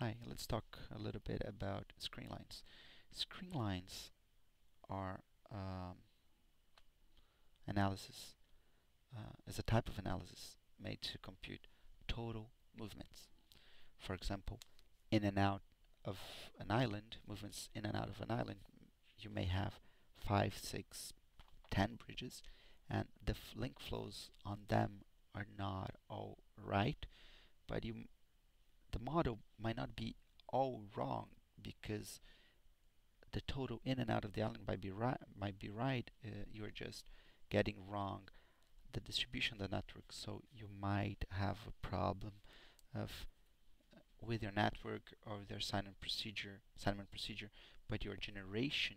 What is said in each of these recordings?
Hi, let's talk a little bit about screen lines. Screen lines are um, analysis, uh, is a type of analysis made to compute total movements. For example, in and out of an island, movements in and out of an island, you may have five, six, ten bridges, and the link flows on them are not all right, but you the model might not be all wrong because the total in and out of the island might be right. Might be right. Uh, you're just getting wrong the distribution of the network. So you might have a problem of uh, with your network or their assignment procedure, assignment procedure, but your generation,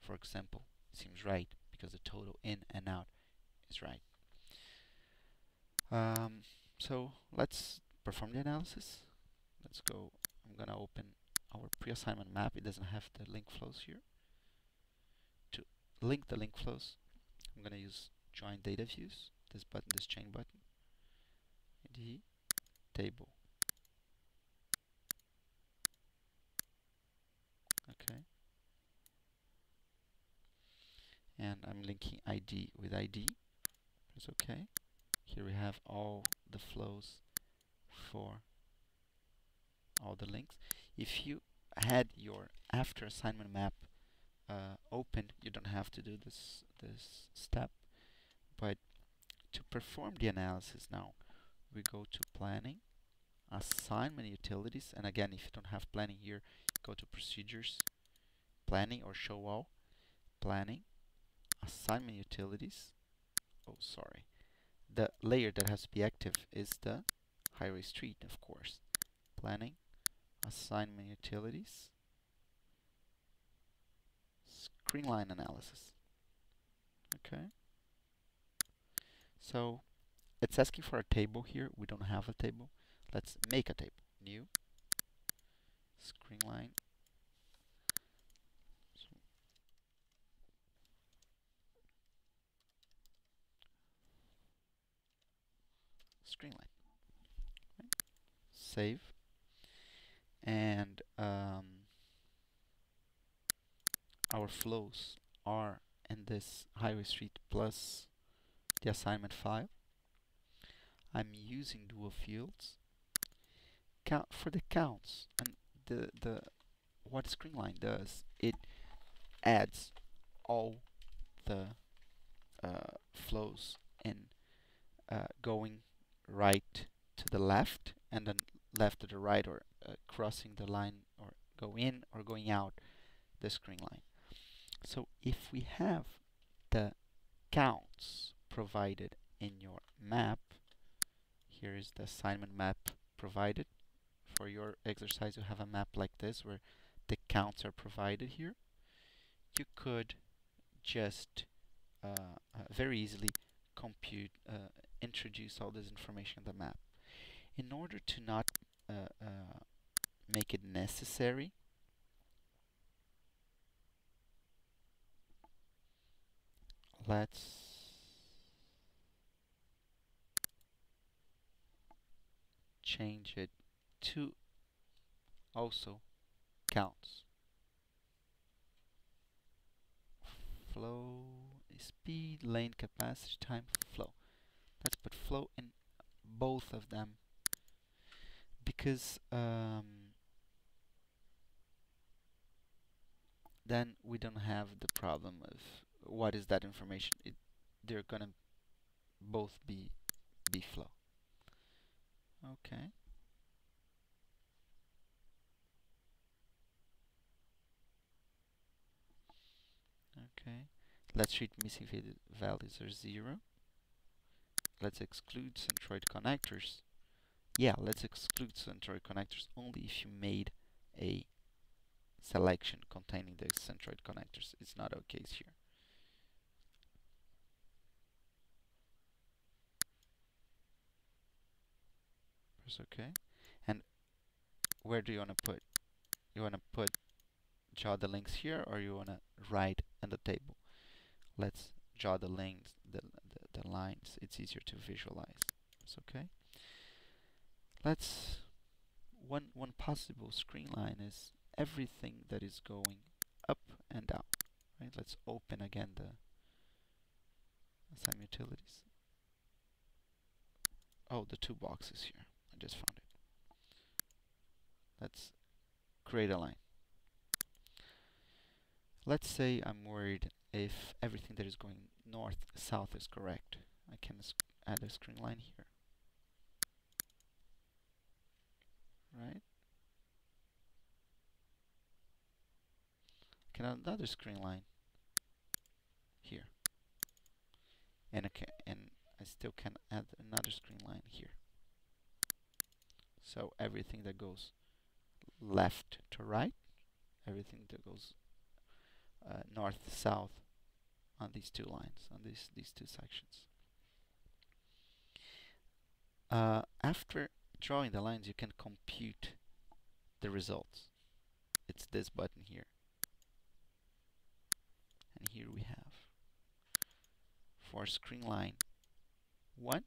for example, seems right because the total in and out is right. Um, so let's perform the analysis let's go. I'm gonna open our pre-assignment map. It doesn't have the link flows here. To link the link flows I'm gonna use join data views. This button this chain button. The table. Okay. And I'm linking ID with ID press OK here we have all the flows for all the links. If you had your after assignment map uh, open, you don't have to do this this step. But to perform the analysis now, we go to planning, assignment utilities, and again, if you don't have planning here, go to procedures, planning or show all, planning, assignment utilities. Oh, sorry. The layer that has to be active is the highway street, of course. Planning, assignment utilities, screen line analysis. Okay. So it's asking for a table here. We don't have a table. Let's make a table. New screen line. Screen line. Right. Save and um, our flows are in this highway street plus the assignment file. I'm using dual fields. Count for the counts and the the what screenline does it adds all the uh, flows in uh, going right to the left and then left to the right or uh, crossing the line or go in or going out the screen line. So if we have the counts provided in your map, here is the assignment map provided. For your exercise you have a map like this where the counts are provided here. You could just uh, uh, very easily compute, uh, introduce all this information in the map. In order to not uh, uh, make it necessary? Let's change it to also counts. Flow speed lane capacity time flow. Let's put flow in both of them because um, then we don't have the problem of what is that information. It, they're gonna both be be flow. Okay. Okay. Let's treat missing values are zero. Let's exclude centroid connectors yeah, let's exclude centroid connectors only if you made a selection containing the centroid connectors. It's not our case here. Press OK. And where do you want to put? You want to put draw the links here or you want to write in the table? Let's draw the links, the, the, the lines. It's easier to visualize. It's okay. Let's one one possible screen line is everything that is going up and down. Right? Let's open again the assign utilities. Oh, the two boxes here. I just found it. Let's create a line. Let's say I'm worried if everything that is going north south is correct. I can add a screen line here. Right? Can another screen line here. And I and I still can add another screen line here. So everything that goes left to right, everything that goes uh, north south on these two lines, on these these two sections. Uh, after drawing the lines, you can compute the results. It's this button here. And here we have for screen line 1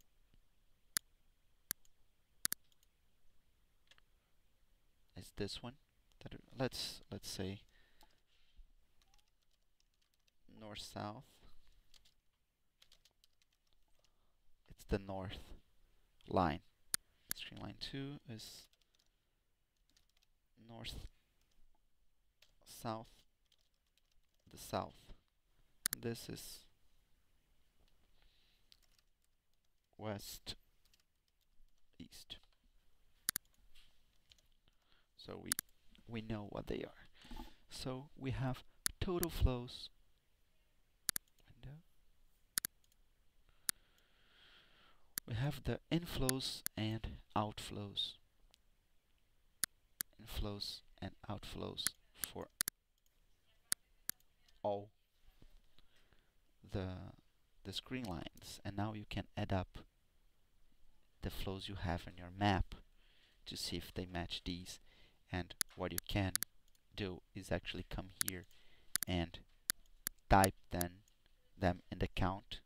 is this one that let's let's say north south. It's the north line. Screen line 2 is north south the south this is west east. So we we know what they are. So we have total flows. Window. We have the inflows and outflows. Inflows and outflows for all the the screen lines and now you can add up the flows you have in your map to see if they match these. And what you can do is actually come here and type then them in the count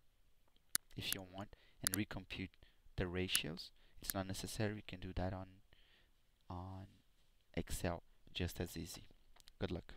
if you want and recompute the ratios. It's not necessary. You can do that on on Excel just as easy. Good luck